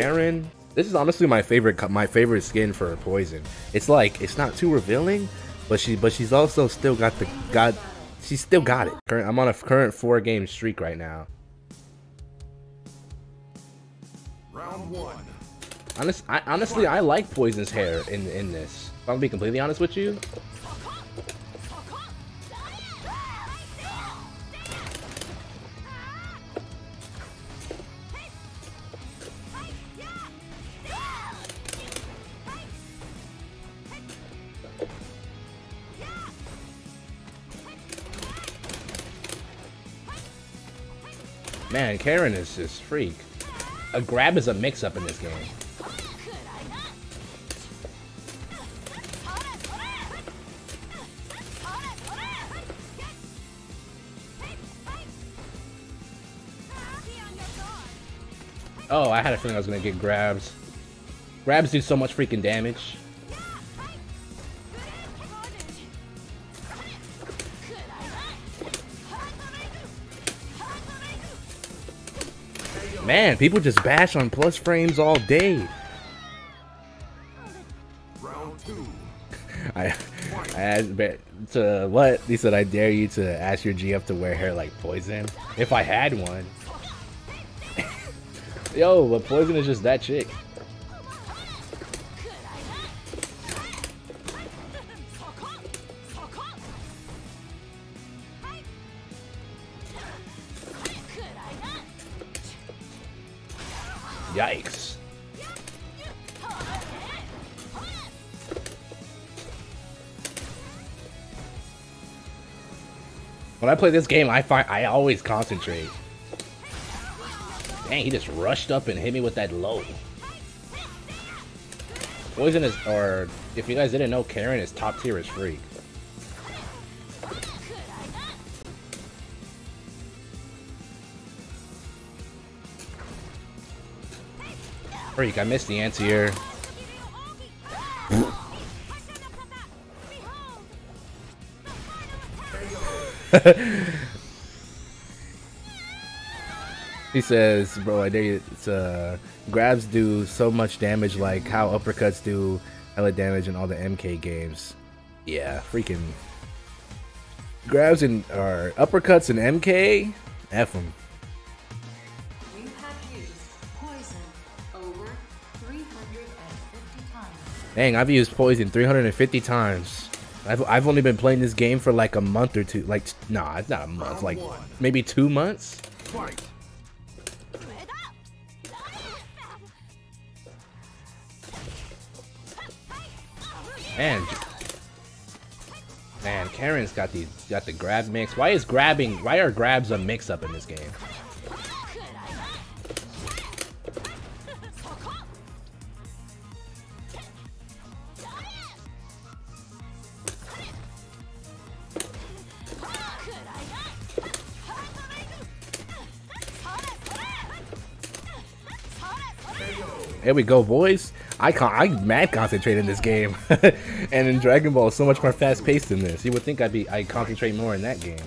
Karin. This is honestly my favorite my favorite skin for Poison. It's like it's not too revealing, but she but she's also still got the got she's still got it. Current, I'm on a current four game streak right now. Round one. Honest, I, honestly, I like Poison's hair in in this. If I'm gonna be completely honest with you. Man, Karin is just freak. A grab is a mix-up in this game. Oh, I had a feeling I was gonna get grabs. Grabs do so much freaking damage. Man, people just bash on plus frames all day. Round two. I, I asked to what? He said, I dare you to ask your GF to wear hair like Poison. If I had one. Yo, but Poison is just that chick. When I play this game, I find I always concentrate. Dang, he just rushed up and hit me with that low. Poison is, or if you guys didn't know, Karin is top tier as freak. Freak, I missed the anti-air. he says, bro, I dare you, it's, uh, grabs do so much damage like how uppercuts do hella damage in all the MK games. Yeah, freaking grabs and or uppercuts and MK, F them. You have used poison over 350 times. Dang, I've used poison 350 times. I've, I've only been playing this game for like a month or two. Like, nah, it's not a month. Like, maybe two months? Man, man, Karin's got these, got the grab mix. Why is grabbing, why are grabs a mix up in this game? There we go, boys. I con I mad concentrate in this game, and in Dragon Ball, so much more fast paced than this. You would think I'd be I concentrate more in that game.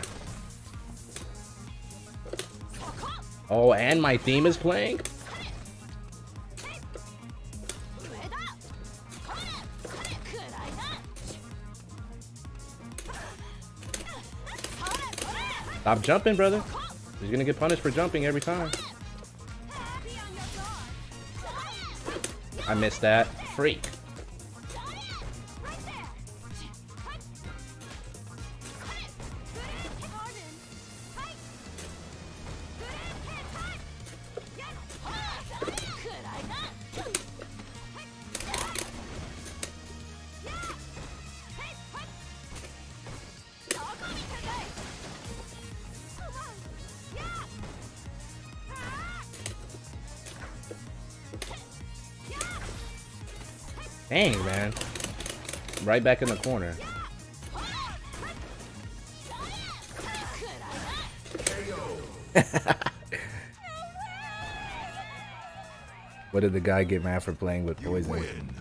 Oh, and my theme is playing. Stop jumping, brother. You're gonna get punished for jumping every time. I missed that. Freak. Dang, man. Right back in the corner. what did the guy get mad for playing with poison?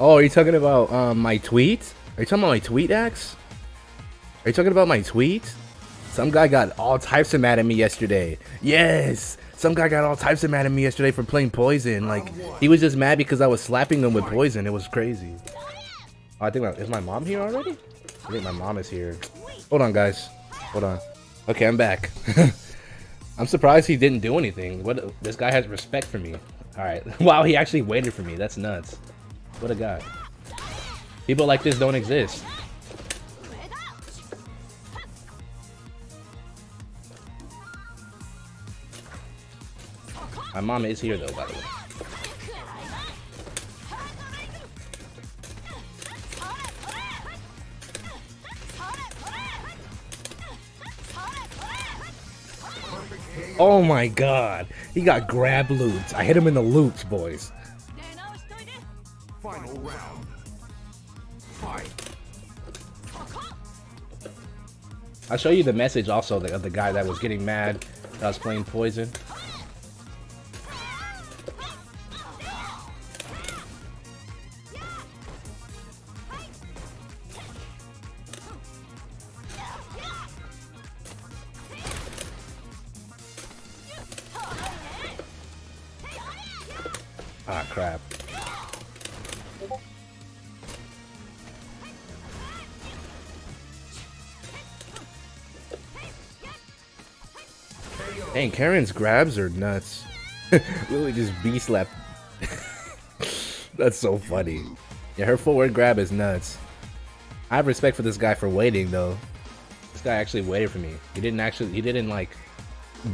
Oh, are you talking about um, my tweet? Are you talking about my tweet, Axe? Are you talking about my tweet? Some guy got all types of mad at me yesterday. Yes! Some guy got all types of mad at me yesterday for playing poison. Like he was just mad because I was slapping him with poison. It was crazy. Oh, I think my, is my mom here already? I think my mom is here. Hold on, guys. Hold on. Okay, I'm back. I'm surprised he didn't do anything. What? This guy has respect for me. All right. Wow, he actually waited for me. That's nuts. What a guy. People like this don't exist. My mom is here though, by the way. Oh my god. He got grab loops. I hit him in the loops, boys. Final round. Fight. I'll show you the message also of the guy that was getting mad that I was playing poison. Dang, Karin's grabs are nuts. Literally just B slap. That's so funny. Yeah, her forward grab is nuts. I have respect for this guy for waiting though. This guy actually waited for me. He didn't actually, he didn't like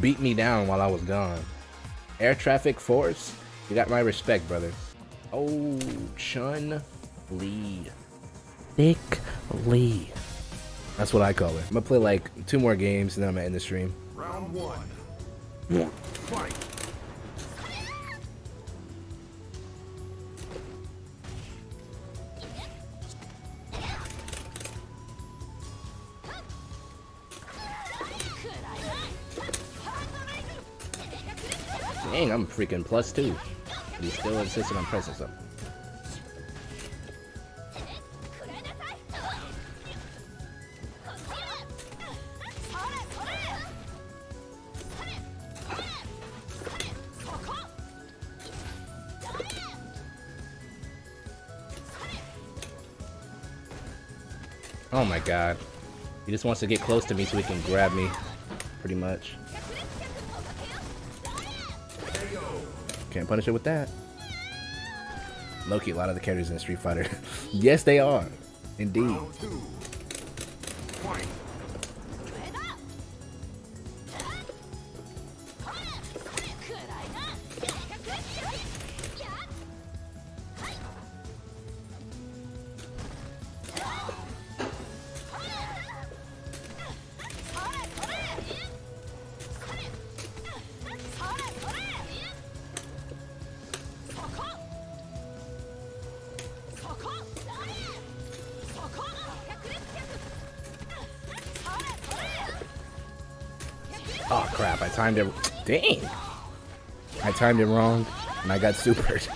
beat me down while I was gone. Air traffic force, you got my respect, brother. Oh, Chun Li. Thick Lee. That's what I call it. I'm gonna play like two more games and then I'm gonna end the stream. Round one. Dang, I'm freaking plus two. But he still insisted on pressing something. Oh my god. He just wants to get close to me so he can grab me. Pretty much. Can't punish it with that. Loki, a lot of the characters in Street Fighter. yes, they are. Indeed. Oh crap, I timed it. Dang! I timed it wrong and I got supered.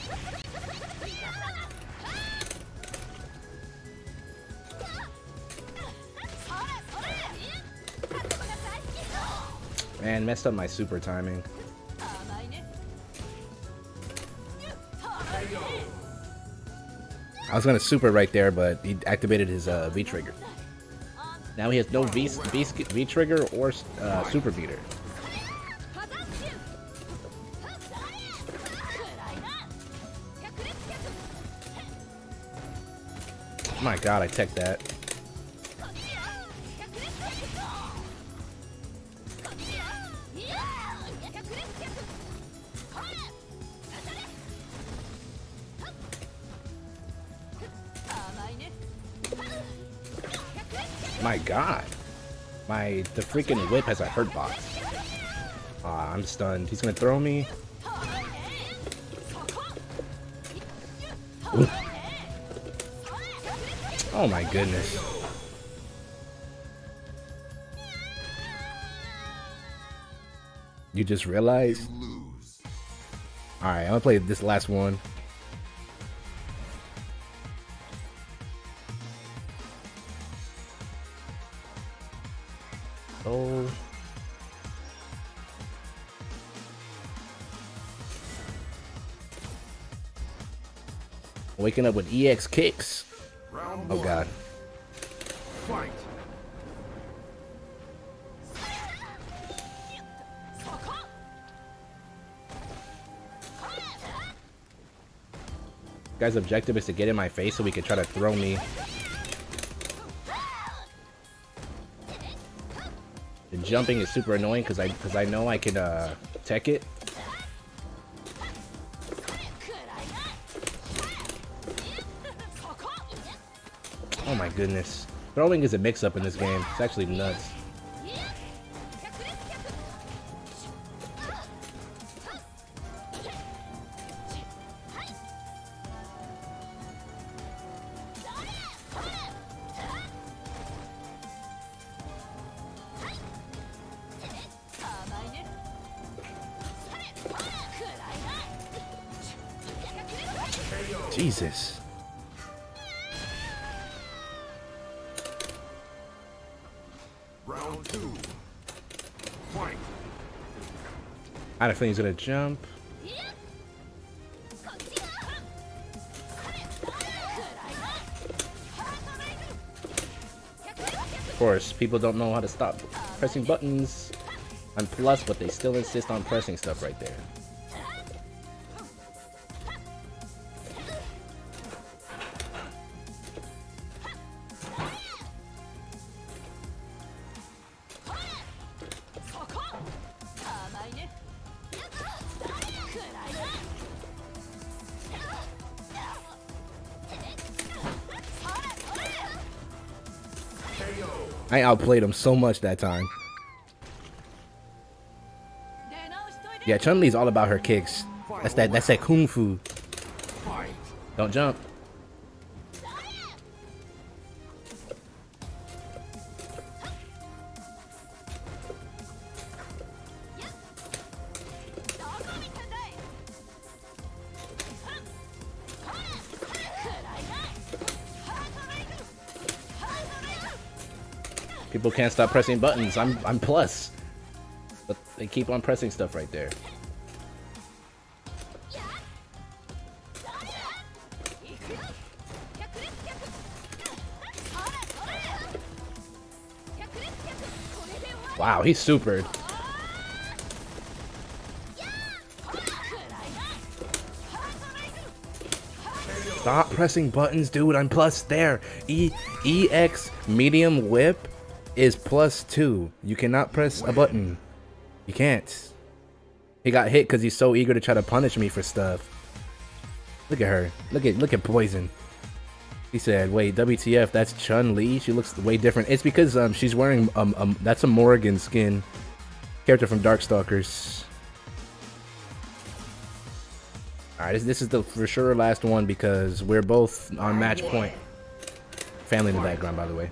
Man, messed up my super timing. I was gonna super right there, but he activated his uh, V trigger. Now he has no V V, v trigger or uh, super beater. My God, I tech that. My God, my the freaking whip has a hurt box. Ah, I'm stunned. He's gonna throw me. Ooh. Oh my goodness. You just realized? Alright, I'm gonna play this last one. Oh. Waking up with EX kicks. Round oh god. Fight. Guy's objective is to get in my face so we can try to throw me The jumping is super annoying because I because I know I can uh tech it. Oh my goodness. Throwing is a mix up in this game. It's actually nuts. Jesus. Round two. Fight. I don't think he's gonna jump. Of course, people don't know how to stop pressing buttons. I'm plus, but they still insist on pressing stuff right there. I outplayed him so much that time. Yeah, Chun Li's all about her kicks. That's that. That's that kung fu. Don't jump. People can't stop pressing buttons. I'm I'm plus. But they keep on pressing stuff right there. Wow, he's supered. Stop pressing buttons, dude. I'm plus there. E EX medium whip is plus two. You cannot press a button. You can't. He got hit because he's so eager to try to punish me for stuff. Look at her. Look at look at poison. He said, "Wait, WTF? That's Chun Li. She looks way different. It's because um she's wearing um, um that's a Morrigan skin character from Darkstalkers. All right, this, this is the for sure last one because we're both on match point. Family in the background, by the way.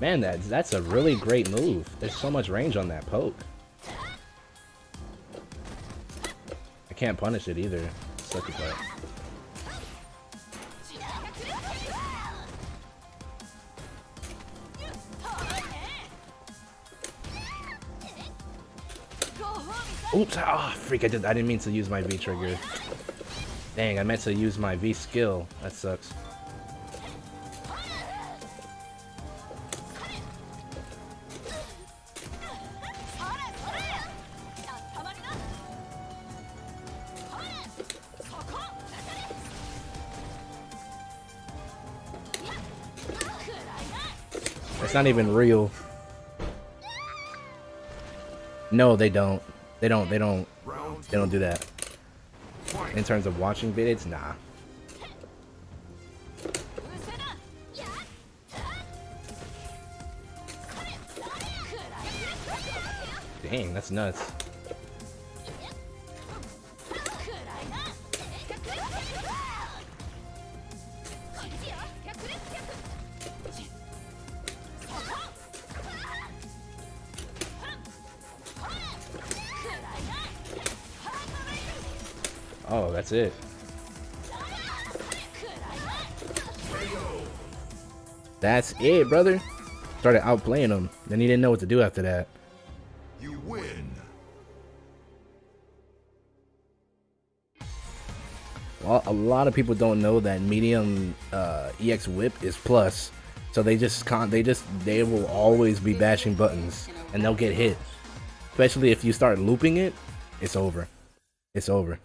Man, that that's a really great move. There's so much range on that poke. I can't punish it either. Part. Oops! Ah, freak! I did. I didn't mean to use my V trigger. Dang! I meant to use my V skill. That sucks. Not even real. No, they don't. They don't. They don't. They don't do that. In terms of watching vids, nah. Dang, that's nuts. Oh, that's it. That's it, brother. Started outplaying him. Then he didn't know what to do after that. You win. Well, a lot of people don't know that medium uh, EX whip is plus, so they just can't. They just they will always be bashing buttons, and they'll get hit. Especially if you start looping it, it's over. It's over.